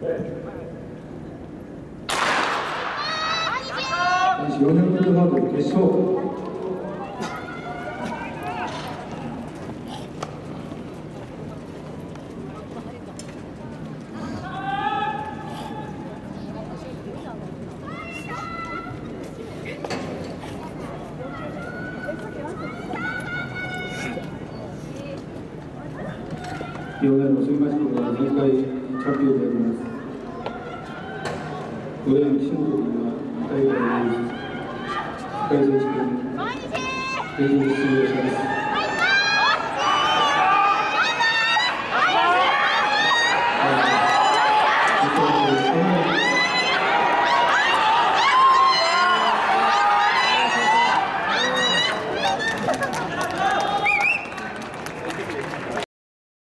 네. 아, 연행도 하고 계속 両代の新橋区の前回オンであります5代の岸本君は大会の世界選手権北京出場しです